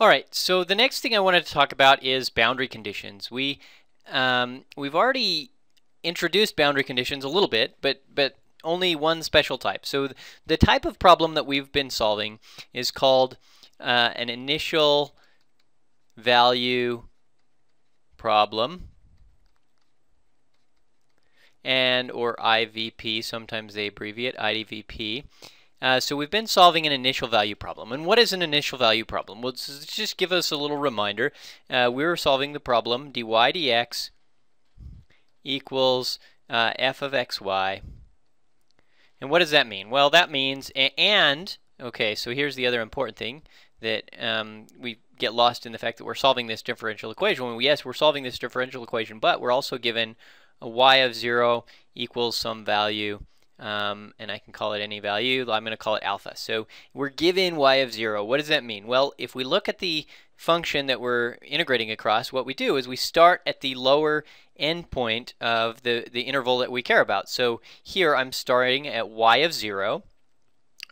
All right, so the next thing I wanted to talk about is boundary conditions. We um, we've already introduced boundary conditions a little bit, but but only one special type. So th the type of problem that we've been solving is called uh, an initial value problem and or IVP, sometimes they abbreviate IDVP. Uh, so we've been solving an initial value problem. And what is an initial value problem? Well, just give us a little reminder. Uh, we were solving the problem dy dx equals uh, f of xy. And what does that mean? Well, that means, and, okay, so here's the other important thing that um, we get lost in the fact that we're solving this differential equation. When we, yes, we're solving this differential equation, but we're also given a y of 0 equals some value um, and I can call it any value. I'm going to call it alpha. So we're given y of 0. What does that mean? Well, if we look at the function that we're integrating across, what we do is we start at the lower endpoint of the, the interval that we care about. So here I'm starting at y of 0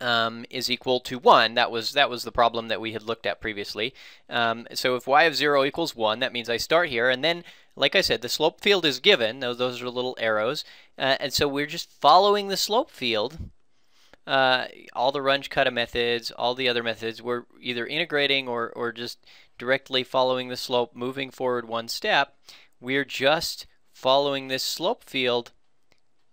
um, is equal to 1. That was that was the problem that we had looked at previously. Um, so if y of 0 equals 1, that means I start here, and then, like I said, the slope field is given. Those, those are little arrows. Uh, and so we're just following the slope field. Uh, all the Runge-Kutta methods, all the other methods, we're either integrating or, or just directly following the slope, moving forward one step. We're just following this slope field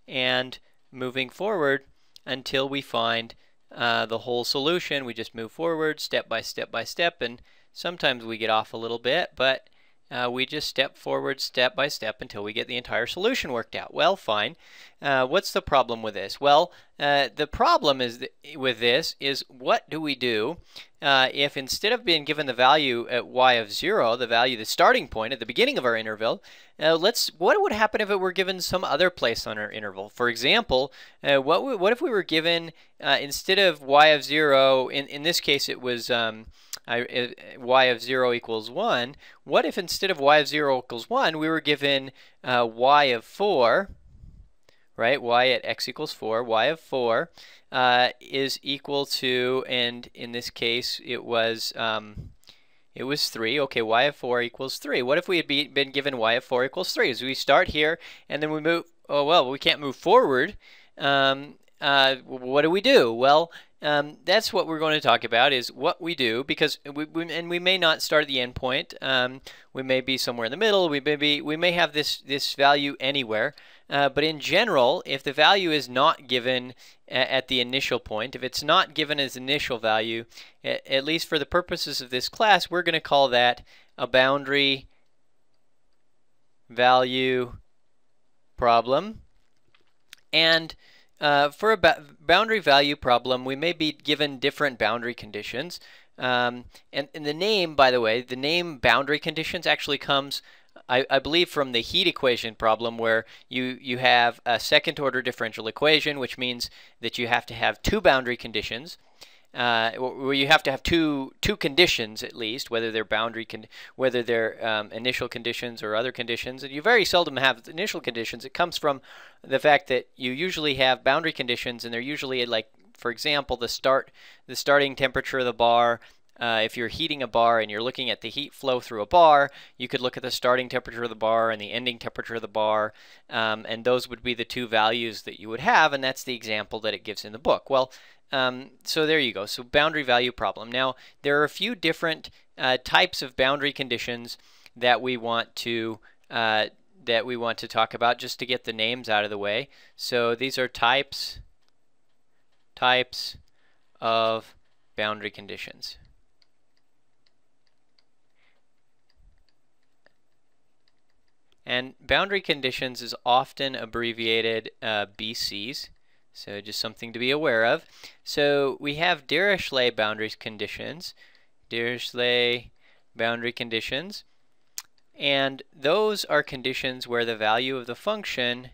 and moving forward until we find uh, the whole solution. We just move forward step by step by step, and sometimes we get off a little bit, but uh, we just step forward step by step until we get the entire solution worked out. Well, fine. Uh, what's the problem with this? Well, uh, the problem is th with this is what do we do uh, if instead of being given the value at y of 0, the value, the starting point at the beginning of our interval, uh, let's what would happen if it were given some other place on our interval? For example, uh, what, what if we were given, instead of y of 0, in, in this case it was um, I, y of 0 equals 1, what if instead of y of 0 equals 1, we were given uh, y of 4, right, y at x equals 4, y of 4 uh, is equal to, and in this case it was, um, it was 3. Okay, y of 4 equals 3. What if we had be, been given y of 4 equals 3? As we start here and then we move, oh well, we can't move forward. Um, uh, what do we do? Well, um, that's what we're going to talk about is what we do because we, we and we may not start at the end point. Um, we may be somewhere in the middle. We may be we may have this this value anywhere. Uh, but in general, if the value is not given at the initial point, if it's not given as initial value, at least for the purposes of this class, we're going to call that a boundary value problem. And uh, for a boundary value problem, we may be given different boundary conditions. Um, and, and, the name, by the way, the name boundary conditions actually comes, I, I, believe, from the heat equation problem where you, you have a second order differential equation, which means that you have to have two boundary conditions uh, where you have to have two two conditions at least, whether they're boundary con whether they're um, initial conditions or other conditions. And you very seldom have initial conditions. It comes from the fact that you usually have boundary conditions, and they're usually like, for example, the start the starting temperature of the bar. Uh, if you're heating a bar and you're looking at the heat flow through a bar, you could look at the starting temperature of the bar and the ending temperature of the bar, um, and those would be the two values that you would have, and that's the example that it gives in the book. Well, um, so there you go. So boundary value problem. Now there are a few different uh, types of boundary conditions that we want to uh, that we want to talk about just to get the names out of the way. So these are types types of boundary conditions. And boundary conditions is often abbreviated uh, BCs. So just something to be aware of. So we have Dirichlet boundary conditions. Dirichlet boundary conditions. And those are conditions where the value of the function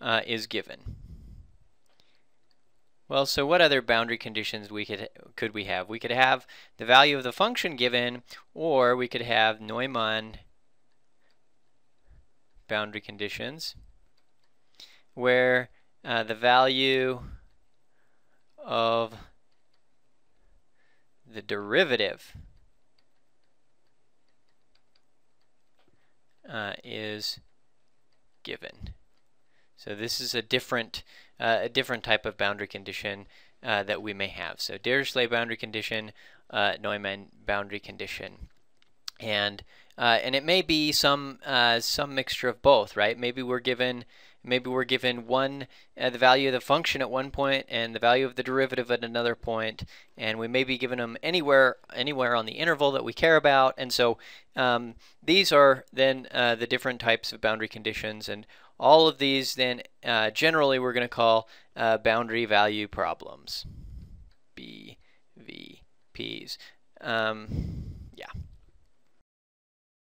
uh, is given. Well, so what other boundary conditions we could could we have? We could have the value of the function given, or we could have Neumann boundary conditions where uh, the value of the derivative uh, is given. So this is a different uh, a different type of boundary condition uh, that we may have. So Dirichlet boundary condition, uh, Neumann boundary condition, and uh, and it may be some uh, some mixture of both, right? Maybe we're given maybe we're given one uh, the value of the function at one point and the value of the derivative at another point and we may be given them anywhere anywhere on the interval that we care about. And so um, these are then uh, the different types of boundary conditions. And all of these then uh, generally we're going to call uh, boundary value problems. BVPs um,